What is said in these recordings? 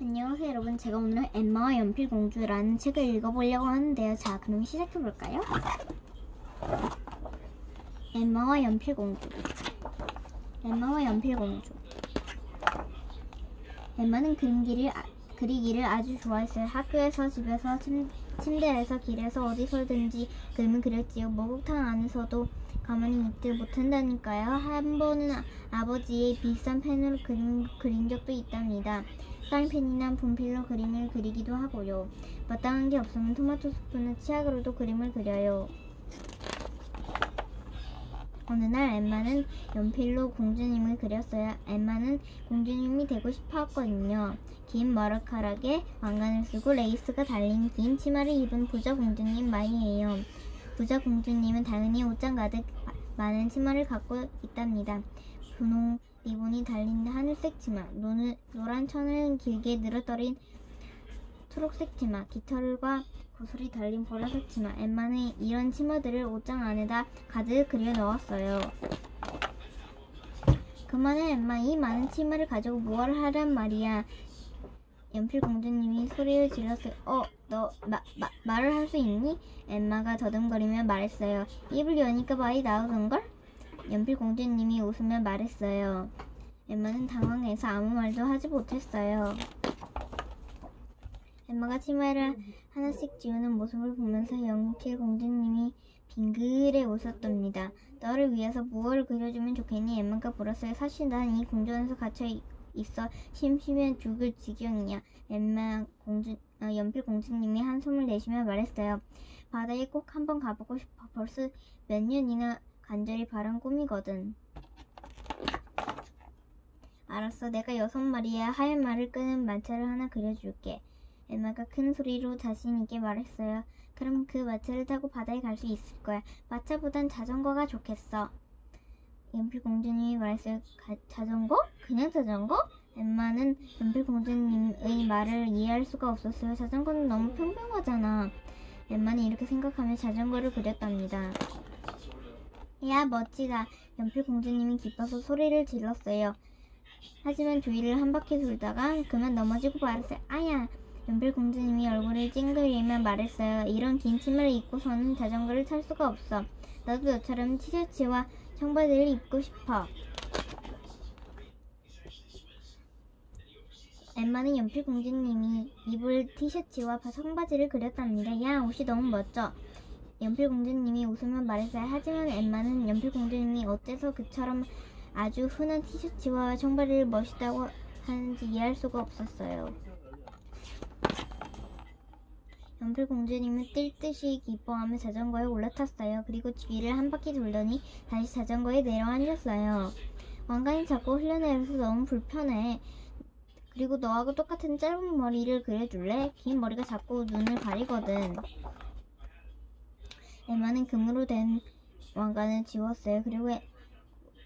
안녕하세요 여러분. 제가 오늘 엠마와 연필공주라는 책을 읽어보려고 하는데요. 자 그럼 시작해볼까요? 엠마와 연필공주. 엠마와 연필공주. 엠마는 그림기를, 아- 그리기를 아주 좋아했어요. 학교에서 집에서 침, 침대에서 길에서 어디서든지 그림을 그렸지요 목욕탕 안에서도 가만히 있지 못한다니까요 한 번은 아- 아버지의 비싼 펜으로 그림 그린 적도 있답니다 사인펜이나 분필로 그림을 그리기도 하고요. 마땅한 게 없으면 토마토 스프나 치약으로도 그림을 그려요. 어느 날 엠마는 연필로 공주님을 그렸어요. 엠마는 공주님이 되고 싶었거든요. 긴 머리카락에 왕관을 쓰고 레이스가 달린 긴 치마를 입은 부자 공주님 말이에요. 부자 공주님은 당연히 옷장 가득 많은 치마를 갖고 있답니다. 분홍 리본이 달린 하늘색 치마, 노는, 노란 천을 길게 늘어뜨린 초록색 치마, 깃털과 구슬이 달린 보라색 치마. 엠마는 이런 치마들을 옷장 안에다 가득 그려 넣었어요. 그만해 엠마 이 많은 치마를 가지고 무엇을 하란 말이야. 연필 공주님이 소리를 질렀어요. 어, 너 마, 마, 말을 할 수 있니? 엠마가 더듬거리며 말했어요. 입을 여니까 말이 나오던걸? 연필 공주님이 웃으며 말했어요. 엠마는 당황해서 아무 말도 하지 못했어요. 엠마가 치마를 하나씩 지우는 모습을 보면서 연필 공주님이 빙그레 웃었답니다. 너를 위해서 무엇을 그려주면 좋겠니? 엠마가 물었어요. 사실 난이 공전에서 gat혀 있- 있어 심심해 죽을 지경이야. 엠마 공주, 어, 연필 공주님이 한숨을 내쉬며 말했어요. 바다에 꼭 한번 가보고 싶어. 벌써 몇 년이나 간절히 바란 꿈이거든. 알았어. 내가 여섯 마리의 하얀 말을 끄는 마차를 하나 그려줄게. 엠마가 큰 소리로 자신 있게 말했어요. 그럼 그 마차를 타고 바다에 갈 수 있을 거야. 마차보단 자전거가 좋겠어. 연필 공주님이 말했어요. 가- 자전거? 그냥 자전거? 엠마는 연필 공주님의 말을 이해할 수가 없었어요. 자전거는 너무 평평하잖아. 엠마는 이렇게 생각하며 자전거를 그렸답니다. 야 멋지다. 연필 공주님이 기뻐서 소리를 질렀어요. 하지만 주위를 한 바퀴 돌다가 그만 넘어지고 말았어요. 아야! 연필 공주님이 얼굴을 찡그리며 말했어요. 이런 긴 치마를 입고서는 자전거를 탈 수가 없어. 나도 너처럼 티셔츠와 청바지를 입고 싶어. 엠마는 연필 공주님이 입을 티셔츠와 청바지를 그렸답니다. 야, 옷이 너무 멋져. 연필 공주님이 웃으며 말했어요. 하지만 엠마는 연필 공주님이 어째서 그처럼 아주 흔한 티셔츠와 청바지를 멋있다고 하는지 이해할 수가 없었어요. 연필 공주님은 뛸 듯이 기뻐하며 자전거에 올라탔어요. 그리고 주위를 한 바퀴 돌더니 다시 자전거에 내려앉았어요. 왕관이 자꾸 흘러내려서 너무 불편해. 그리고 너하고 똑같은 짧은 머리를 그려줄래? 긴 머리가 자꾸 눈을 가리거든. 엠마는 금으로 된 왕관을 지웠어요. 그리고 에-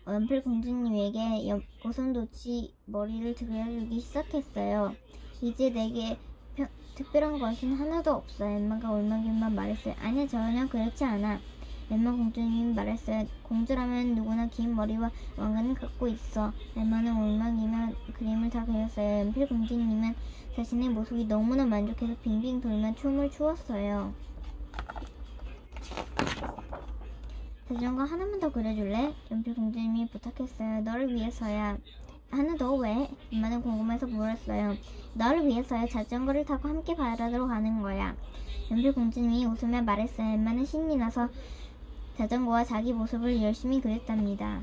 연필 공주님에게 연- 고슴도치 머리를 그려주기 시작했어요. 이제 내게 펴- 특별한 것은 하나도 없어. 엠마가 울먹이만 말했어요. 아니야 전혀 그렇지 않아. 엠마 공주님이 말했어요. 공주라면 누구나 긴 머리와 왕관을 갖고 있어. 엠마는 울먹이며 그림을 다 그렸어요. 연필 공주님은 자신의 모습이 너무나 만족해서 빙빙 돌며 춤을 추었어요. 자전거 하나만 더 그려줄래? 연필 공주님이 부탁했어요. 너를 위해서야. 하나 더 왜? 엄마는 궁금해서 물었어요. 너를 위해서야. 자전거를 타고 함께 바다로 가는 거야. 연필 공주님이 웃으며 말했어요. 엄마는 신이 나서 자전거와 자기 모습을 열심히 그렸답니다.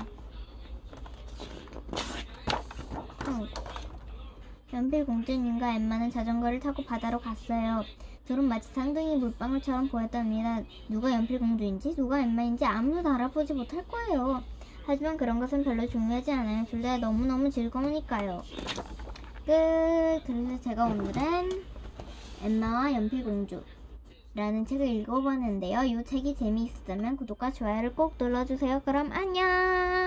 응. 연필 공주님과 엠마는 자전거를 타고 바다로 갔어요. 둘은 마치 쌍둥이 물방울처럼 보였답니다. 누가 연필 공주인지 누가 엠마인지 아무도 알아보지 못할 거예요. 하지만 그런 것은 별로 중요하지 않아요. 둘 다 너무너무 즐거우니까요. 끝. 그래서 제가 오늘은 엠마와 연필 공주 라는 책을 읽어봤는데요. 이 책이 재미있었다면 구독과 좋아요를 꼭 눌러주세요. 그럼 안녕!